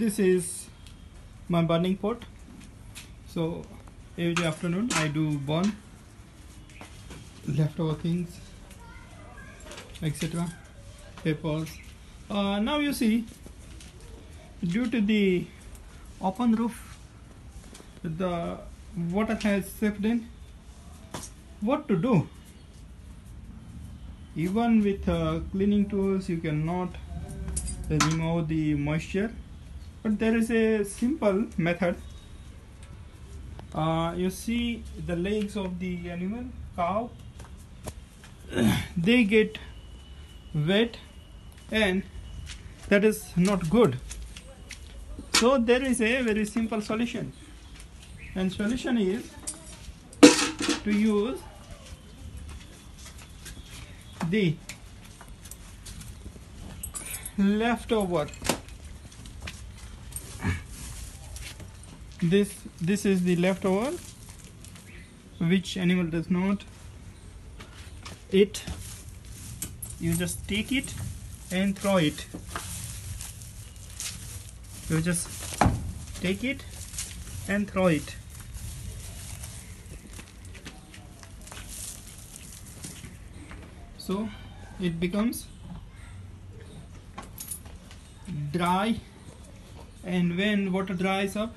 this is my burning pot. So every afternoon I do burn leftover things etc papers uh, now you see due to the open roof the water has seeped in. What to do? Even with uh, cleaning tools you cannot remove the moisture but there is a simple method. Uh, you see the legs of the animal cow. They get wet and that is not good. So there is a very simple solution. And solution is to use the leftover this this is the leftover which animal does not eat. You just take it and throw it. You just take it and throw it. So it becomes dry. And when water dries up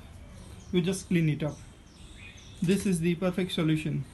you just clean it up. This is the perfect solution